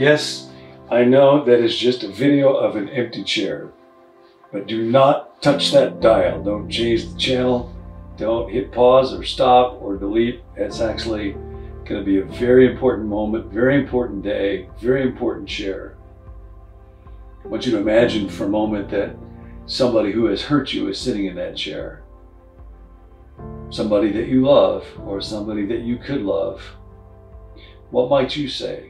Yes, I know that is just a video of an empty chair, but do not touch that dial. Don't change the channel. Don't hit pause or stop or delete. It's actually going to be a very important moment, very important day, very important chair. I want you to imagine for a moment that somebody who has hurt you is sitting in that chair. Somebody that you love or somebody that you could love. What might you say?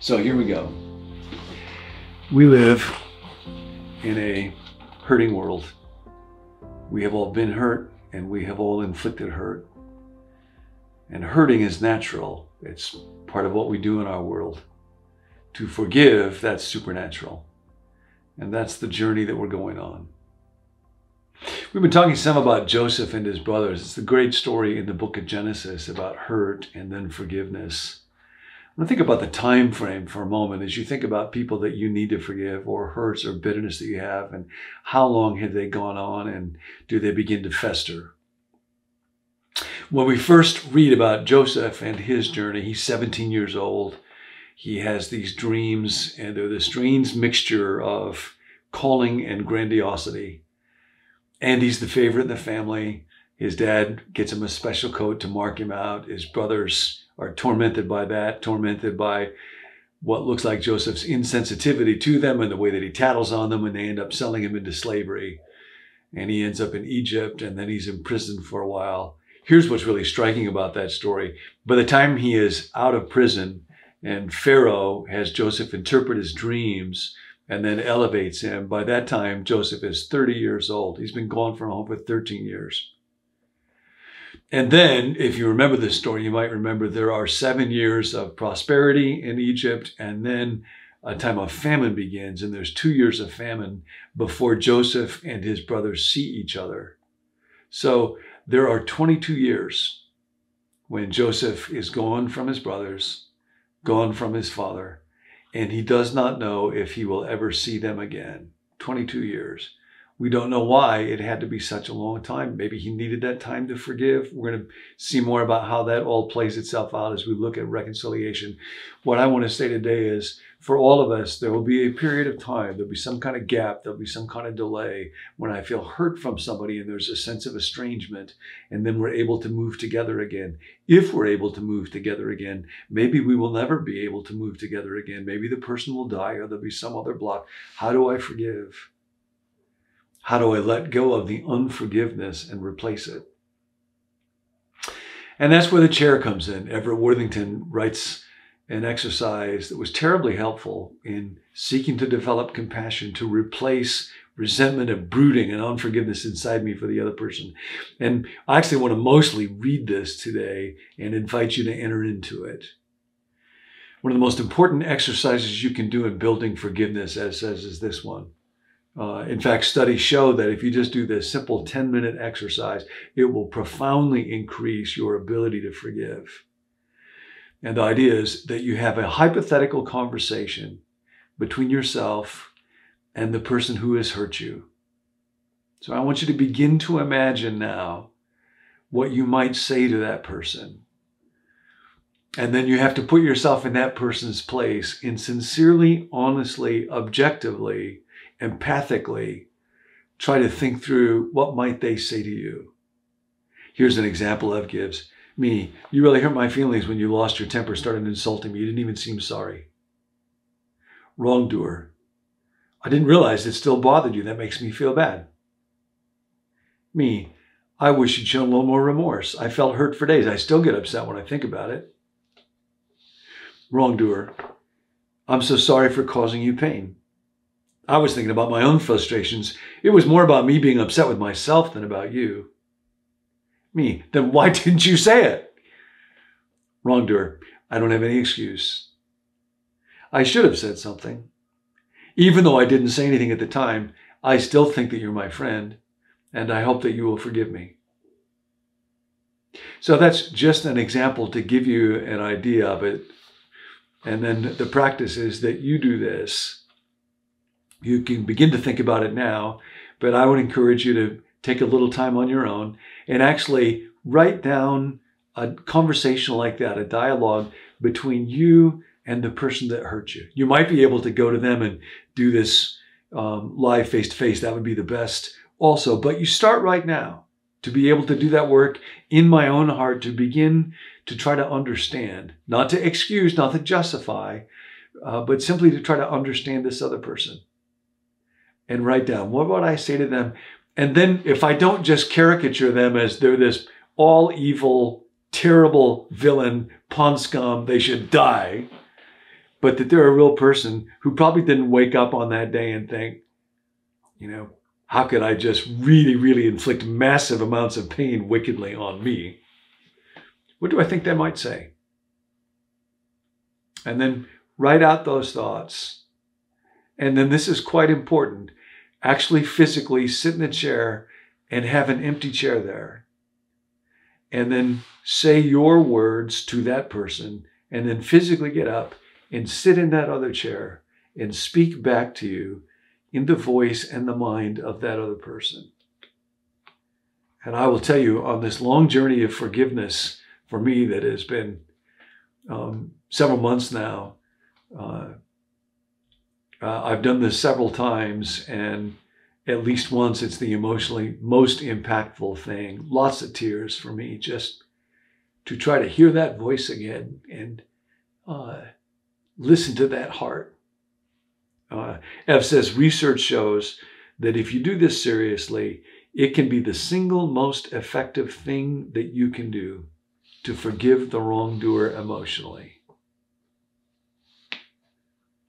So here we go. We live in a hurting world. We have all been hurt and we have all inflicted hurt. And hurting is natural, it's part of what we do in our world. To forgive, that's supernatural. And that's the journey that we're going on. We've been talking some about Joseph and his brothers. It's the great story in the book of Genesis about hurt and then forgiveness. I think about the time frame for a moment as you think about people that you need to forgive or hurts or bitterness that you have and how long have they gone on and do they begin to fester? When we first read about Joseph and his journey, he's 17 years old. He has these dreams and they're this strange mixture of calling and grandiosity. And he's the favorite in the family. His dad gets him a special coat to mark him out. His brothers are tormented by that, tormented by what looks like Joseph's insensitivity to them and the way that he tattles on them, and they end up selling him into slavery. And he ends up in Egypt, and then he's imprisoned for a while. Here's what's really striking about that story. By the time he is out of prison, and Pharaoh has Joseph interpret his dreams and then elevates him, by that time, Joseph is 30 years old. He's been gone from home for 13 years. And then, if you remember this story, you might remember there are seven years of prosperity in Egypt, and then a time of famine begins, and there's two years of famine before Joseph and his brothers see each other. So there are 22 years when Joseph is gone from his brothers, gone from his father, and he does not know if he will ever see them again. 22 years. We don't know why it had to be such a long time. Maybe he needed that time to forgive. We're going to see more about how that all plays itself out as we look at reconciliation. What I want to say today is for all of us, there will be a period of time, there'll be some kind of gap, there'll be some kind of delay when I feel hurt from somebody and there's a sense of estrangement, and then we're able to move together again. If we're able to move together again, maybe we will never be able to move together again. Maybe the person will die or there'll be some other block. How do I forgive? How do I let go of the unforgiveness and replace it? And that's where the chair comes in. Everett Worthington writes an exercise that was terribly helpful in seeking to develop compassion to replace resentment and brooding and unforgiveness inside me for the other person. And I actually want to mostly read this today and invite you to enter into it. One of the most important exercises you can do in building forgiveness, as says, is this one. Uh, in fact, studies show that if you just do this simple 10 minute exercise, it will profoundly increase your ability to forgive. And the idea is that you have a hypothetical conversation between yourself and the person who has hurt you. So I want you to begin to imagine now what you might say to that person. And then you have to put yourself in that person's place and sincerely, honestly, objectively empathically try to think through what might they say to you. Here's an example Ev gives. Me, you really hurt my feelings when you lost your temper, started insulting me. You didn't even seem sorry. Wrongdoer. I didn't realize it still bothered you. That makes me feel bad. Me, I wish you'd shown a little more remorse. I felt hurt for days. I still get upset when I think about it. Wrongdoer. I'm so sorry for causing you pain. I was thinking about my own frustrations. It was more about me being upset with myself than about you. Me, then why didn't you say it? Wrongdoer, I don't have any excuse. I should have said something. Even though I didn't say anything at the time, I still think that you're my friend, and I hope that you will forgive me. So that's just an example to give you an idea of it. And then the practice is that you do this you can begin to think about it now, but I would encourage you to take a little time on your own and actually write down a conversation like that, a dialogue between you and the person that hurt you. You might be able to go to them and do this um, live face to face. That would be the best also. But you start right now to be able to do that work in my own heart, to begin to try to understand, not to excuse, not to justify, uh, but simply to try to understand this other person and write down what would I say to them? And then if I don't just caricature them as they're this all evil, terrible villain, pawn scum, they should die, but that they're a real person who probably didn't wake up on that day and think, you know, how could I just really, really inflict massive amounts of pain wickedly on me? What do I think they might say? And then write out those thoughts. And then this is quite important actually physically sit in a chair and have an empty chair there. And then say your words to that person, and then physically get up and sit in that other chair and speak back to you in the voice and the mind of that other person. And I will tell you on this long journey of forgiveness for me that has been um, several months now, uh, uh, I've done this several times, and at least once it's the emotionally most impactful thing. Lots of tears for me just to try to hear that voice again and uh, listen to that heart. Uh, Ev says research shows that if you do this seriously, it can be the single most effective thing that you can do to forgive the wrongdoer emotionally.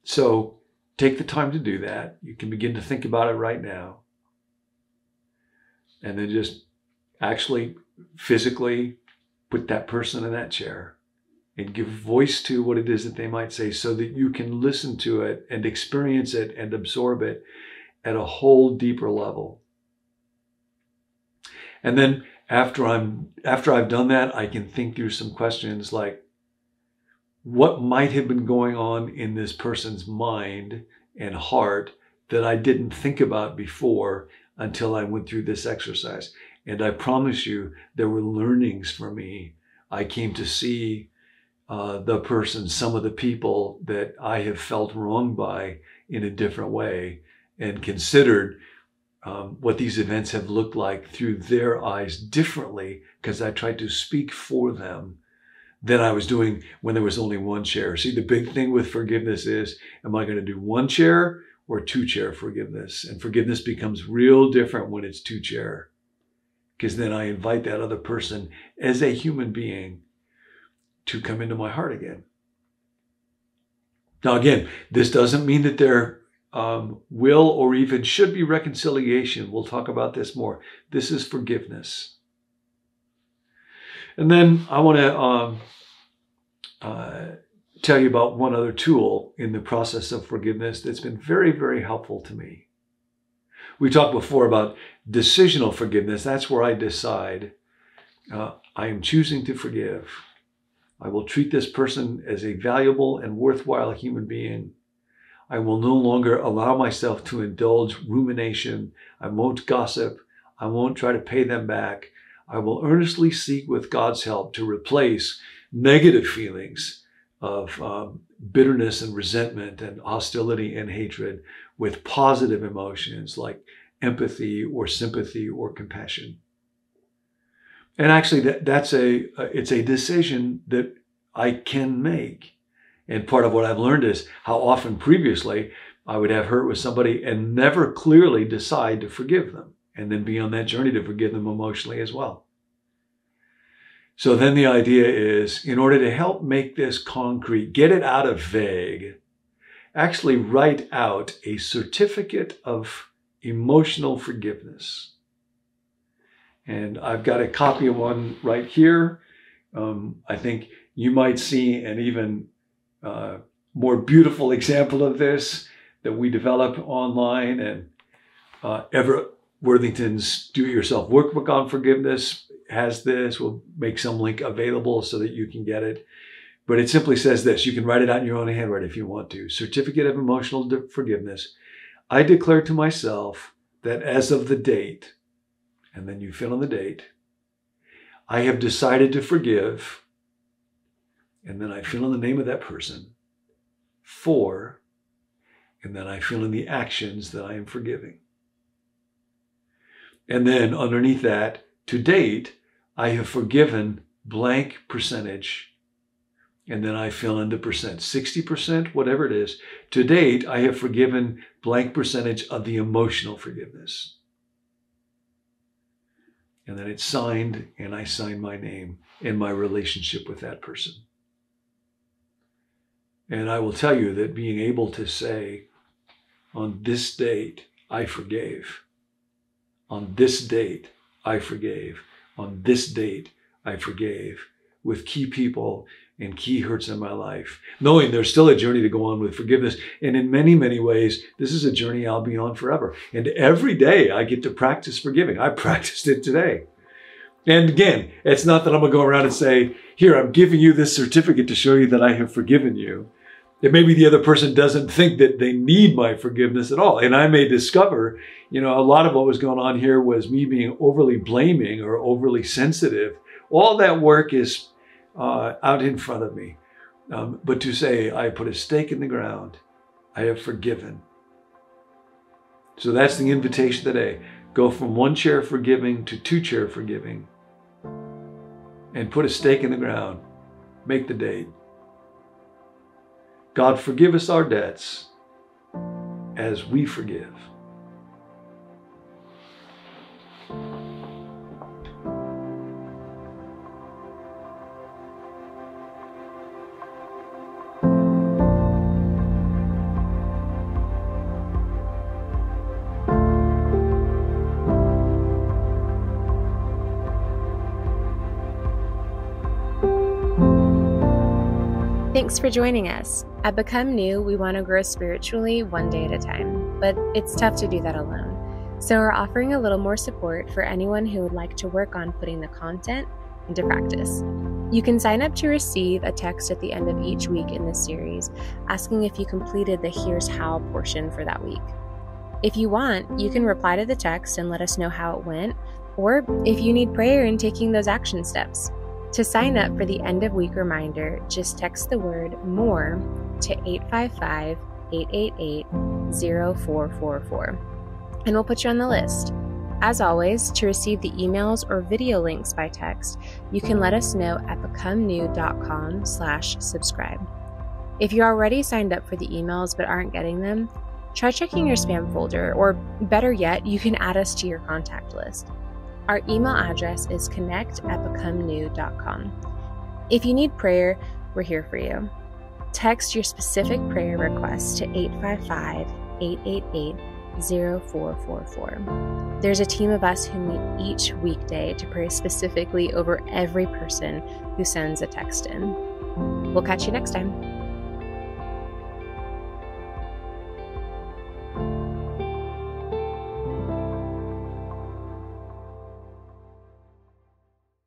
So take the time to do that. You can begin to think about it right now. And then just actually physically put that person in that chair and give voice to what it is that they might say so that you can listen to it and experience it and absorb it at a whole deeper level. And then after I'm after I've done that, I can think through some questions like what might have been going on in this person's mind and heart that I didn't think about before until I went through this exercise. And I promise you, there were learnings for me. I came to see uh, the person, some of the people that I have felt wronged by in a different way and considered um, what these events have looked like through their eyes differently because I tried to speak for them than I was doing when there was only one chair. See, the big thing with forgiveness is, am I going to do one chair or two chair forgiveness? And forgiveness becomes real different when it's two chair. Because then I invite that other person as a human being to come into my heart again. Now, again, this doesn't mean that there um, will or even should be reconciliation. We'll talk about this more. This is forgiveness. And then I want to um, uh, tell you about one other tool in the process of forgiveness that's been very, very helpful to me. We talked before about decisional forgiveness. That's where I decide uh, I am choosing to forgive. I will treat this person as a valuable and worthwhile human being. I will no longer allow myself to indulge rumination. I won't gossip. I won't try to pay them back. I will earnestly seek with God's help to replace negative feelings of um, bitterness and resentment and hostility and hatred with positive emotions like empathy or sympathy or compassion. And actually, that, that's a it's a decision that I can make. And part of what I've learned is how often previously I would have hurt with somebody and never clearly decide to forgive them, and then be on that journey to forgive them emotionally as well. So then the idea is in order to help make this concrete, get it out of vague, actually write out a certificate of emotional forgiveness. And I've got a copy of one right here. Um, I think you might see an even uh, more beautiful example of this that we develop online. And uh, Everett Worthington's Do It Yourself Workbook on Forgiveness has this. We'll make some link available so that you can get it. But it simply says this. You can write it out in your own handwriting if you want to. Certificate of Emotional Forgiveness. I declare to myself that as of the date, and then you fill in the date, I have decided to forgive, and then I fill in the name of that person, for, and then I fill in the actions that I am forgiving. And then underneath that, to date, I have forgiven blank percentage. And then I fill in the percent, 60%, whatever it is. To date, I have forgiven blank percentage of the emotional forgiveness. And then it's signed, and I sign my name in my relationship with that person. And I will tell you that being able to say, on this date, I forgave. On this date, I forgave. On this date, I forgave with key people and key hurts in my life, knowing there's still a journey to go on with forgiveness. And in many, many ways, this is a journey I'll be on forever. And every day I get to practice forgiving. I practiced it today. And again, it's not that I'm going to go around and say, here, I'm giving you this certificate to show you that I have forgiven you. Maybe the other person doesn't think that they need my forgiveness at all. And I may discover, you know, a lot of what was going on here was me being overly blaming or overly sensitive. All that work is uh, out in front of me. Um, but to say, I put a stake in the ground, I have forgiven. So that's the invitation today. Go from one chair forgiving to two chair forgiving and put a stake in the ground. Make the date. God, forgive us our debts as we forgive. Thanks for joining us. At Become New, we want to grow spiritually one day at a time, but it's tough to do that alone. So we're offering a little more support for anyone who would like to work on putting the content into practice. You can sign up to receive a text at the end of each week in this series asking if you completed the Here's How portion for that week. If you want, you can reply to the text and let us know how it went, or if you need prayer in taking those action steps. To sign up for the end of week reminder, just text the word MORE to 855 888 0444 and we'll put you on the list. As always, to receive the emails or video links by text, you can let us know at becomenew.com slash subscribe. If you're already signed up for the emails but aren't getting them, try checking your spam folder, or better yet, you can add us to your contact list. Our email address is connect at becomenew.com. If you need prayer, we're here for you. Text your specific prayer request to 855 888 0444. There's a team of us who meet each weekday to pray specifically over every person who sends a text in. We'll catch you next time.